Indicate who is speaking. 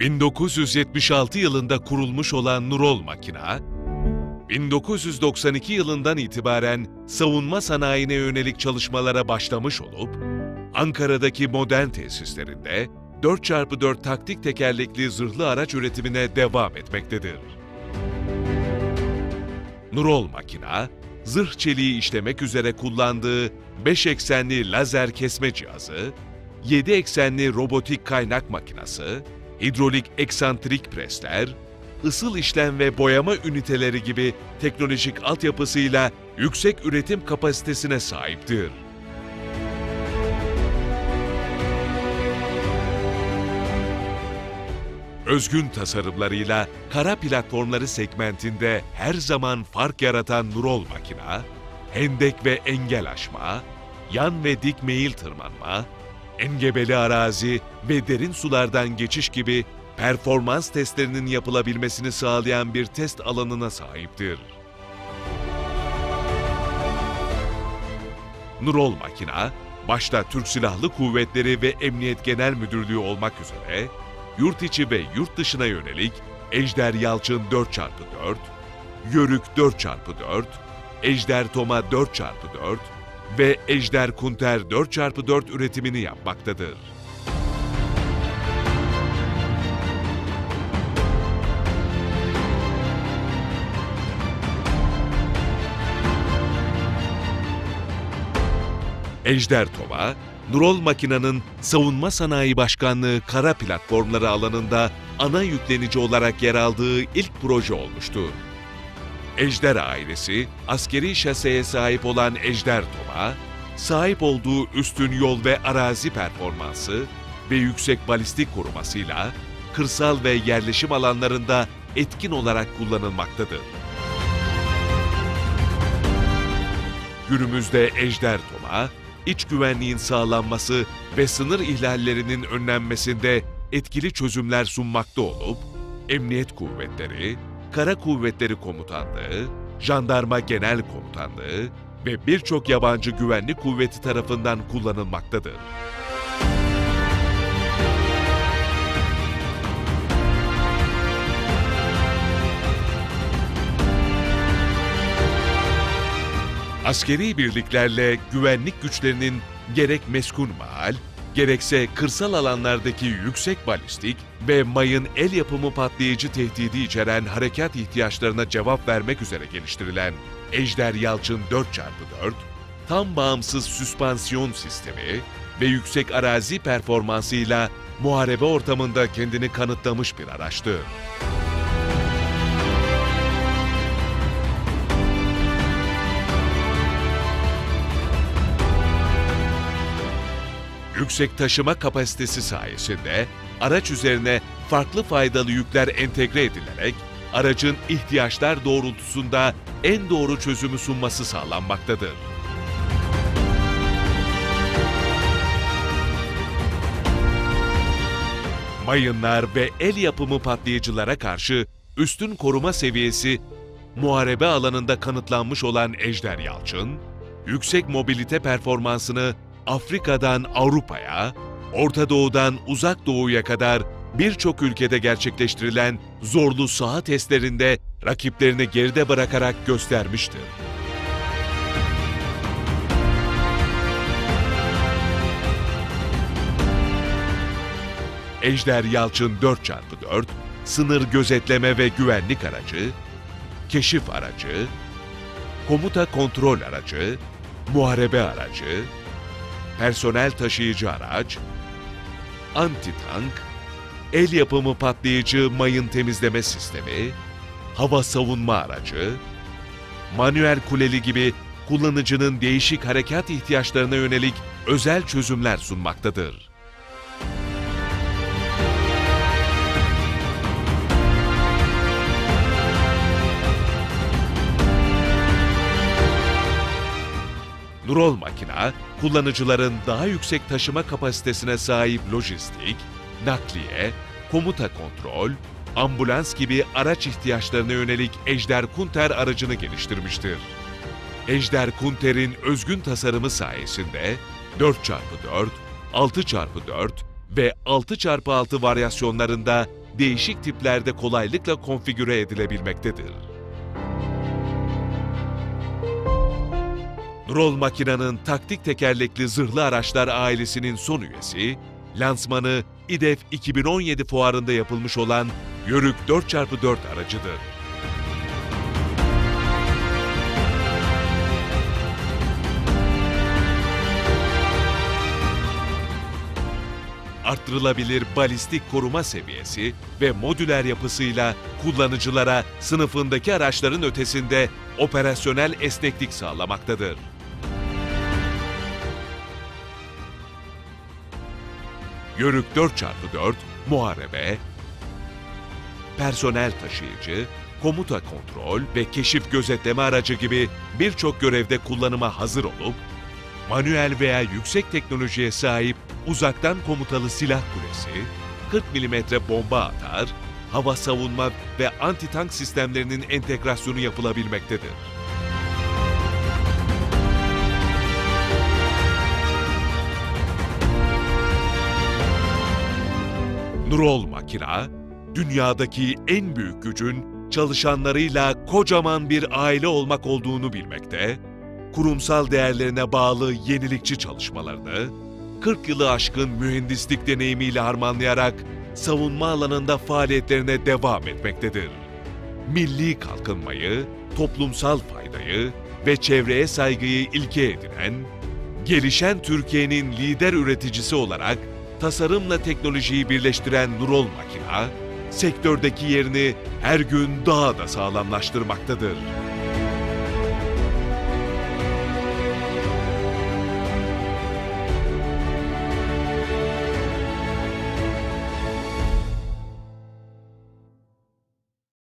Speaker 1: 1976 yılında kurulmuş olan Nurol Makina, 1992 yılından itibaren savunma sanayine yönelik çalışmalara başlamış olup, Ankara'daki modern tesislerinde 4x4 taktik tekerlekli zırhlı araç üretimine devam etmektedir. Nurol Makina, zırh çeliği işlemek üzere kullandığı 5 eksenli lazer kesme cihazı, 7 eksenli robotik kaynak makinası, hidrolik eksantrik presler, ısıl işlem ve boyama üniteleri gibi teknolojik altyapısıyla yüksek üretim kapasitesine sahiptir. Özgün tasarımlarıyla kara platformları segmentinde her zaman fark yaratan Nurol makina, hendek ve engel aşma, yan ve dik meyil tırmanma, engebeli arazi ve derin sulardan geçiş gibi performans testlerinin yapılabilmesini sağlayan bir test alanına sahiptir. Nurol Makina, başta Türk Silahlı Kuvvetleri ve Emniyet Genel Müdürlüğü olmak üzere, yurt içi ve yurt dışına yönelik Ejder Yalçın 4x4, Yörük 4x4, Ejder Toma 4x4 ve Ejder Kunter 4x4 üretimini yapmaktadır. Ejder Toma, Nurol Makina'nın Savunma Sanayi Başkanlığı kara platformları alanında ana yüklenici olarak yer aldığı ilk proje olmuştur. Ejder ailesi, askeri şaseye sahip olan Ejder Toma, sahip olduğu üstün yol ve arazi performansı ve yüksek balistik korumasıyla kırsal ve yerleşim alanlarında etkin olarak kullanılmaktadır. Günümüzde Ejder Toma, iç güvenliğin sağlanması ve sınır ihlallerinin önlenmesinde etkili çözümler sunmakta olup, Emniyet Kuvvetleri, Kara Kuvvetleri Komutanlığı, Jandarma Genel Komutanlığı ve birçok yabancı güvenlik kuvveti tarafından kullanılmaktadır. Askeri birliklerle güvenlik güçlerinin gerek meskun mahal, gerekse kırsal alanlardaki yüksek balistik ve mayın el yapımı patlayıcı tehdidi içeren harekat ihtiyaçlarına cevap vermek üzere geliştirilen Ejder Yalçın 4x4, tam bağımsız süspansiyon sistemi ve yüksek arazi performansıyla muharebe ortamında kendini kanıtlamış bir araçtır. Yüksek taşıma kapasitesi sayesinde araç üzerine farklı faydalı yükler entegre edilerek aracın ihtiyaçlar doğrultusunda en doğru çözümü sunması sağlanmaktadır. Mayınlar ve el yapımı patlayıcılara karşı üstün koruma seviyesi muharebe alanında kanıtlanmış olan Ejder Yalçın, yüksek mobilite performansını Afrika'dan Avrupa'ya, Orta Doğu'dan Uzak Doğu'ya kadar birçok ülkede gerçekleştirilen zorlu saha testlerinde rakiplerini geride bırakarak göstermiştir. Ejder Yalçın 4x4, sınır gözetleme ve güvenlik aracı, keşif aracı, komuta kontrol aracı, muharebe aracı, personel taşıyıcı araç, anti-tank, el yapımı patlayıcı mayın temizleme sistemi, hava savunma aracı, manuel kuleli gibi kullanıcının değişik harekat ihtiyaçlarına yönelik özel çözümler sunmaktadır. Nurol Makina, kullanıcıların daha yüksek taşıma kapasitesine sahip lojistik, nakliye, komuta kontrol, ambulans gibi araç ihtiyaçlarına yönelik Ejder Kunter aracını geliştirmiştir. Ejder Kunter'in özgün tasarımı sayesinde 4x4, 6x4 ve 6x6 varyasyonlarında değişik tiplerde kolaylıkla konfigüre edilebilmektedir. Nurol Makina'nın taktik tekerlekli zırhlı araçlar ailesinin son üyesi, lansmanı İDEF 2017 fuarında yapılmış olan Yörük 4x4 aracıdır. arttırılabilir balistik koruma seviyesi ve modüler yapısıyla kullanıcılara sınıfındaki araçların ötesinde operasyonel esneklik sağlamaktadır. Yörük 4x4, muharebe, personel taşıyıcı, komuta kontrol ve keşif gözetleme aracı gibi birçok görevde kullanıma hazır olup, manuel veya yüksek teknolojiye sahip uzaktan komutalı silah kulesi, 40 mm bomba atar, hava savunma ve anti-tank sistemlerinin entegrasyonu yapılabilmektedir. Nurol Makina, dünyadaki en büyük gücün çalışanlarıyla kocaman bir aile olmak olduğunu bilmekte, kurumsal değerlerine bağlı yenilikçi çalışmalarını, 40 yılı aşkın mühendislik deneyimiyle harmanlayarak savunma alanında faaliyetlerine devam etmektedir. Milli kalkınmayı, toplumsal faydayı ve çevreye saygıyı ilke edinen, gelişen Türkiye'nin lider üreticisi olarak tasarımla teknolojiyi birleştiren Nurol Makina, sektördeki yerini her gün daha da sağlamlaştırmaktadır.